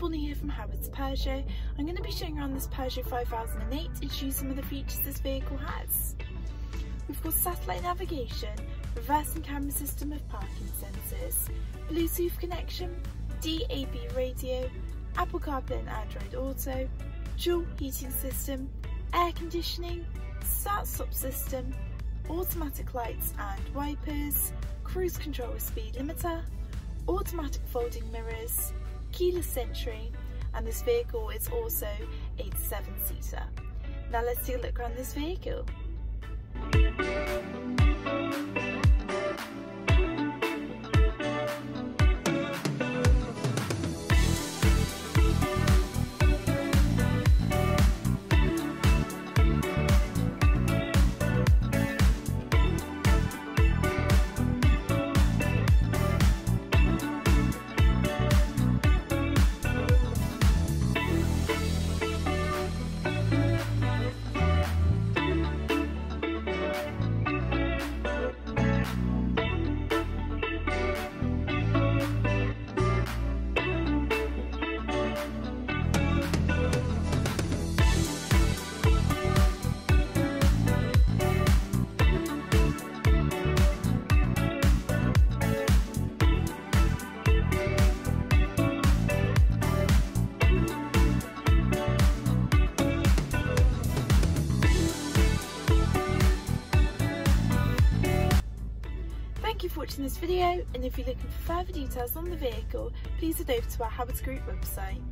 Bonnie here from Howard's Peugeot. I'm going to be showing around this Peugeot 5008 and show you some of the features this vehicle has. We've got satellite navigation, reversing camera system with parking sensors, Bluetooth connection, DAB radio, Apple CarPlay and Android Auto, dual heating system, air conditioning, start-stop system, automatic lights and wipers, cruise control with speed limiter, automatic folding mirrors, keyless entry and this vehicle is also a 7-seater. Now let's take a look around this vehicle. Thank you for watching this video and if you're looking for further details on the vehicle, please head over to our Howards Group website.